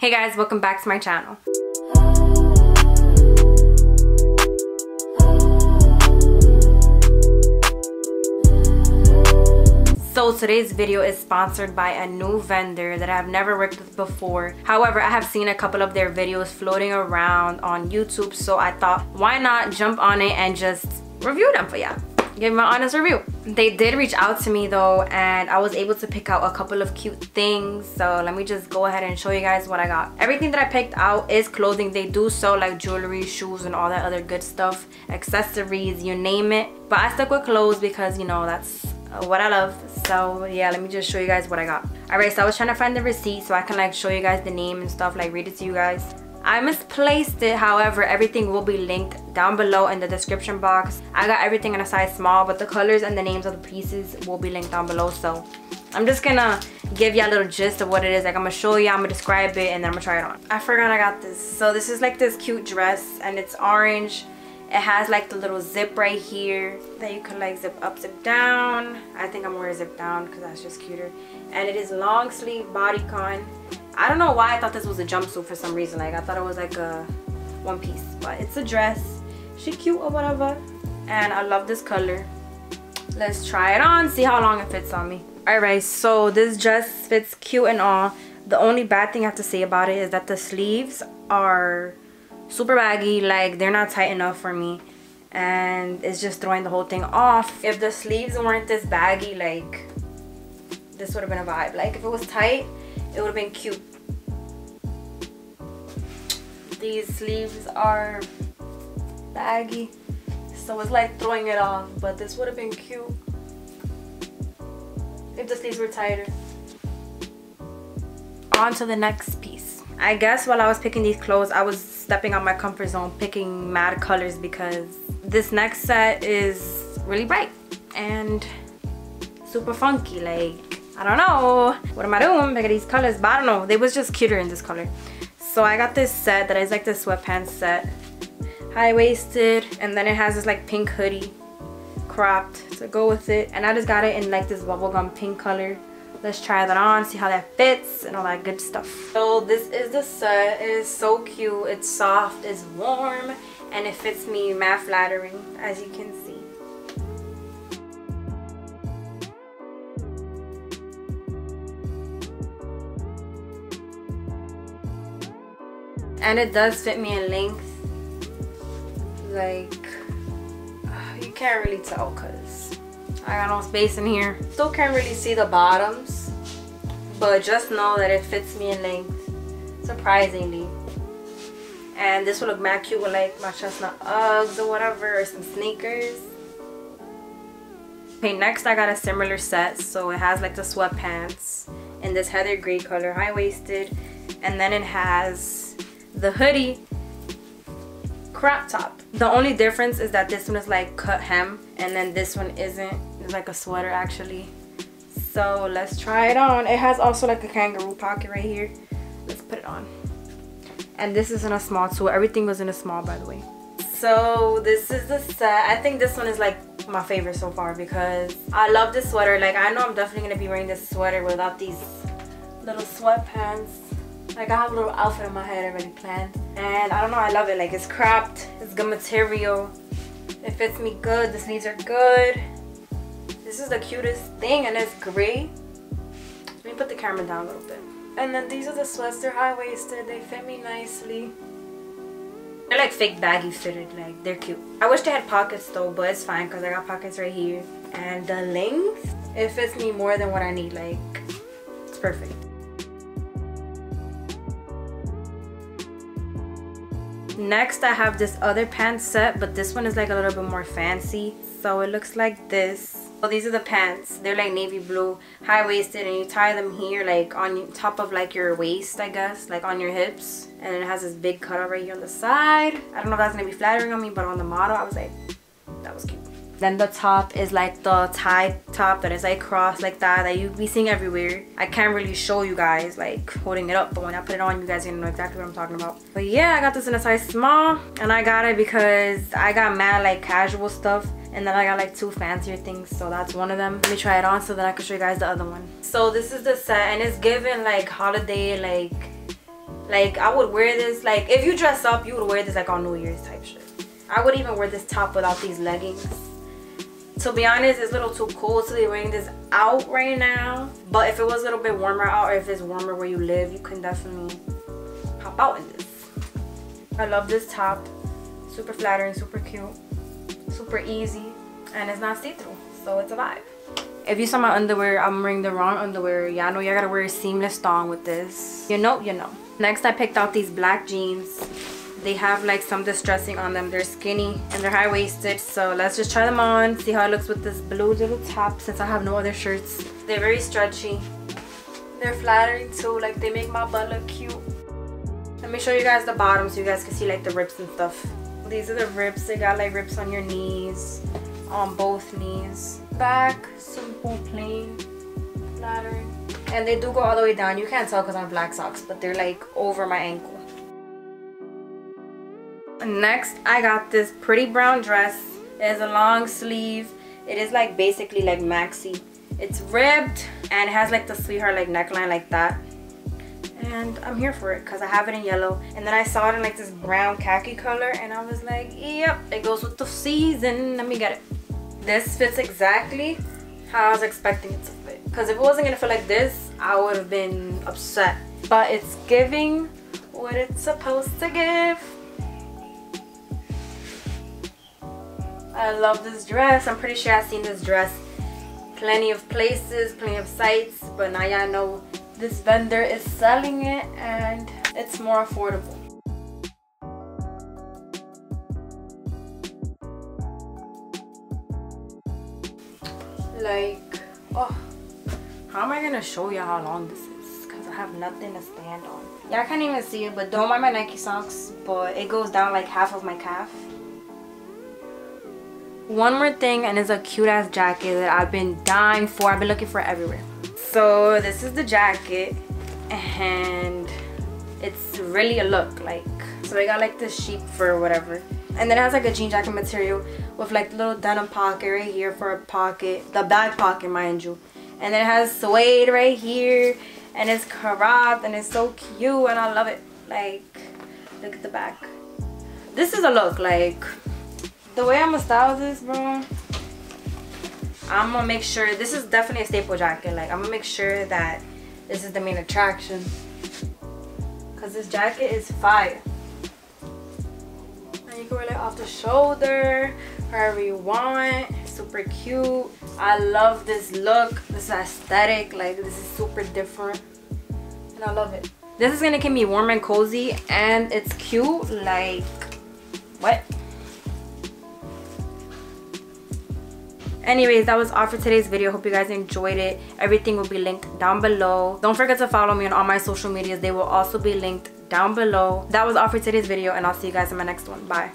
Hey guys, welcome back to my channel. So today's video is sponsored by a new vendor that I've never worked with before. However, I have seen a couple of their videos floating around on YouTube. So I thought, why not jump on it and just review them for y'all give my honest review. They did reach out to me though and i was able to pick out a couple of cute things. So let me just go ahead and show you guys what i got. Everything that i picked out is clothing. They do sell like jewelry shoes and all that other good stuff accessories you name it. But i stuck with clothes because you know that's what I love. So yeah let me just show you guys what I got. Alright so I was trying to find the receipt so I can like show you guys the name and stuff like read it to you guys I misplaced it however everything will be linked down below in the description box. I got everything in a size small but the colors and the names of the pieces will be linked down below so I'm just gonna give y'all a little gist of what it is. Like I'm gonna show you I'm gonna describe it and then I'm gonna try it on. I forgot I got this. So this is like this cute dress and it's orange. It has like the little zip right here that you can like zip up zip down. I think i'm gonna wear zip down because that's just cuter. And it is long sleeve bodycon i don't know why i thought this was a jumpsuit for some reason. Like i thought it was like a one piece but it's a dress. She cute or whatever. And i love this color. Let's try it on see how long it fits on me. All right so this dress fits cute and all. The only bad thing i have to say about it is that the sleeves are super baggy like they're not tight enough for me. And it's just throwing the whole thing off. If the sleeves weren't this baggy like this would have been a vibe. Like if it was tight it would have been cute. These sleeves are baggy so it's like throwing it off but this would have been cute if the sleeves were tighter. On to the next piece. I guess while I was picking these clothes I was stepping out my comfort zone picking mad colors because this next set is really bright and super funky like I don't know. What am I doing? Picking these colors. But I don't know. They was just cuter in this color. So I got this set that is like the sweatpants set. High-waisted and then it has this like pink hoodie cropped to go with it. And I just got it in like this bubblegum pink color. Let's try that on see how that fits and all that good stuff. So this is the set. It is so cute. It's soft. It's warm. And it fits me. Mad flattering as you can see and it does fit me in length like you can't really tell because I got no space in here. Still can't really see the bottoms. But just know that it fits me in length. Surprisingly. And this will look mad cute with like my chestnut Uggs or whatever. Or some sneakers. Okay, next I got a similar set. So it has like the sweatpants in this heather gray color. High-waisted. And then it has the hoodie crop top. The only difference is that this one is like cut hem and then this one isn't it's like a sweater actually. So let's try it on. It has also like a kangaroo pocket right here. Let's put it on. And this is in a small too. Everything was in a small by the way. So this is the set. I think this one is like my favorite so far because I love this sweater. Like I know I'm definitely going to be wearing this sweater without these little sweatpants. Like I have a little outfit in my head already planned. And I don't know, I love it. Like it's cropped, it's good material. It fits me good, the sleeves are good. This is the cutest thing and it's gray. Let me put the camera down a little bit. And then these are the sweats. They're high-waisted. They fit me nicely. They're like fake baggy fitted. Like they're cute. I wish they had pockets though, but it's fine because I got pockets right here. And the length, it fits me more than what I need. Like it's perfect. Next, I have this other pants set, but this one is like a little bit more fancy. So it looks like this so these are the pants. They're like navy blue, high-waisted, and you tie them here like on top of like your waist, I guess, like on your hips. And it has this big cutout right here on the side. I don't know if that's gonna be flattering on me, but on the model, I was like, that was cute. Then the top is like the tie top that is like crossed like that that you be seeing everywhere. I can't really show you guys like holding it up, but when I put it on, you guys are gonna know exactly what I'm talking about. But yeah, I got this in a size small, and I got it because I got mad like casual stuff and then I got like two fancier things so that's one of them let me try it on so that I can show you guys the other one so this is the set and it's given like holiday like Like I would wear this, like if you dress up, you would wear this like on New Year's type shit. I would even wear this top without these leggings. To be honest, it's a little too cold to be wearing this out right now. But if it was a little bit warmer out or if it's warmer where you live, you can definitely pop out in this. I love this top. Super flattering, super cute, super easy, and it's not see-through, so it's a vibe. If you saw my underwear, I'm wearing the wrong underwear. Yeah, I know you gotta wear a seamless thong with this. You know, you know. Next, I picked out these black jeans. They have like some distressing on them. They're skinny and they're high-waisted. So let's just try them on, see how it looks with this blue little top since I have no other shirts. They're very stretchy. They're flattering too, like they make my butt look cute. Let me show you guys the bottom so you guys can see like the rips and stuff. These are the rips. They got like rips on your knees, on both knees. Back, simple, plain, flattering. And they do go all the way down. You can't tell because i'm black socks, but they're like over my ankle. Next, I got this pretty brown dress. It is a long sleeve. It is like basically like maxi. It's ribbed and it has like the sweetheart like neckline like that. And I'm here for it because I have it in yellow. And then I saw it in like this brown khaki color and I was like, yep, it goes with the season. Let me get it. This fits exactly how I was expecting it to fit. Because if it wasn't going to fit like this, I would have been upset. But it's giving what it's supposed to give. I love this dress. I'm pretty sure I've seen this dress plenty of places, plenty of sites, but now y'all know this vendor is selling it and it's more affordable. Like, oh, how am I gonna show y'all how long this is? Because I have nothing to stand on. Y'all can't even see it, but don't mind my Nike socks, but it goes down like half of my calf one more thing and it's a cute ass jacket that I've been dying for. I've been looking for everywhere. So this is the jacket and it's really a look like so I got like the sheep fur whatever. And then it has like a jean jacket material with like little denim pocket right here for a pocket the back pocket mind you. And then it has suede right here and it's cropped and it's so cute and I love it. Like look at the back. This is a look like the way I'm gonna style this, bro, I'm gonna make sure, this is definitely a staple jacket. Like, I'm gonna make sure that this is the main attraction. Because this jacket is fire. And you can wear it off the shoulder, however you want. Super cute. I love this look, this aesthetic. Like, this is super different. And I love it. This is gonna keep me warm and cozy and it's cute. Like, what? Anyways that was all for today's video. Hope you guys enjoyed it. Everything will be linked down below. Don't forget to follow me on all my social medias. They will also be linked down below. That was all for today's video and i'll see you guys in my next one. Bye